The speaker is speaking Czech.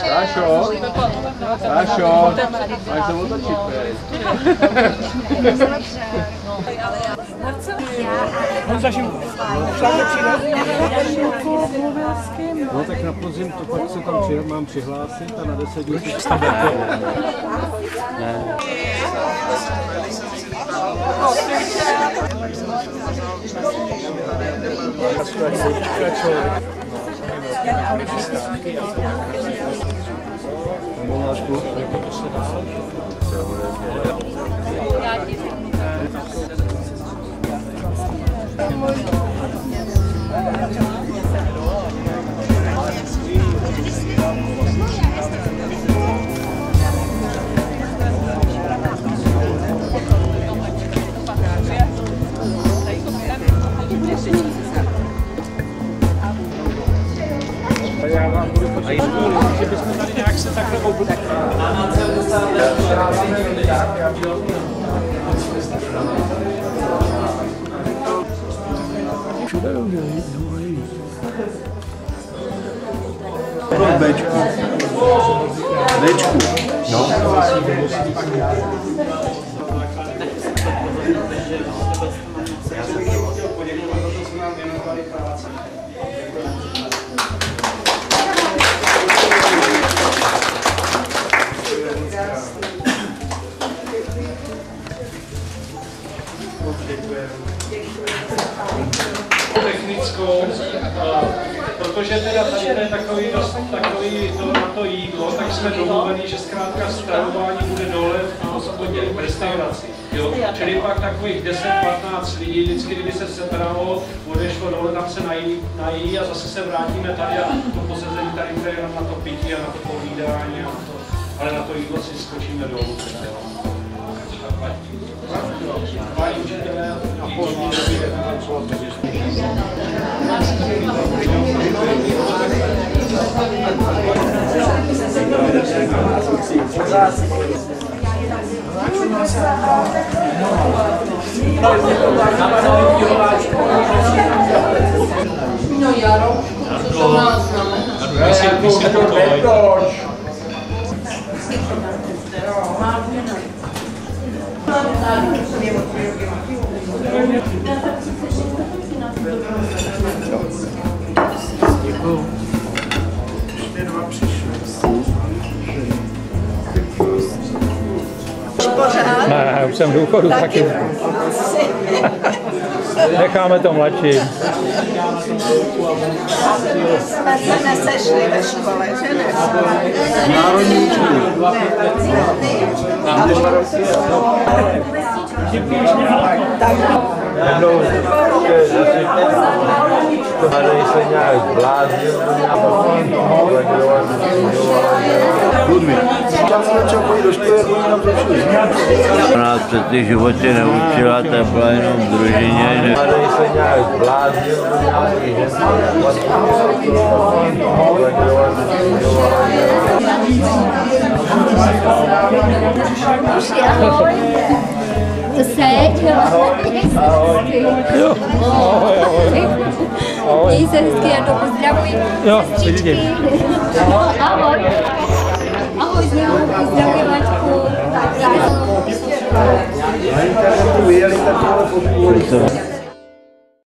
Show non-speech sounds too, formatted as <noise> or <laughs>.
Хорошо. Хорошо. А это вот отчитывается. Otočit, prej. No tak na podzim to pak se tam při, mám přihlásit a na 10 dní se tam Ne. Pomaláčku. Jak się tak robił? Na celu sam, Bčku. Bčku. No. Technickou, a protože teda tady je takový, dost, takový to, na to jídlo, tak jsme domluveni, že zkrátka stravování bude dole v hospodě, v restauraci. Jo? Čili pak takových 10-15 lidí, vždycky, kdyby se sebralo, odešlo dole, tam se nají, nají a zase se vrátíme tady a to posezení tady bude jenom na to pití a na to povídání, a to, ale na to jídlo si skočíme dolů. Páni učitelé, a Minu jaro, što su naznamo. Mislim, to je proč. Malo je naravno. Malo je naravno. Ne, už jsem v důchodu taky. <laughs> Necháme to mladší. jsme se nesešli ve škole, že ne? Národní učení. Jednou, zase Tady se nějak zbláznil, Ludvík. Tam jsme třeba chodit do školy, jak oni nám zrušili. Ona nás přeci v životě neučila, to byla jenom v družině, že Tady se nějak zbláznil, nějaký To seď, jo. Jo. Ahoj, ahoj. Ahoj. Měj se hezky a to pozdravuj. Jo, sestřičky. vidím. No, ahoj. Ahoj, Aí tá com ele, tá com a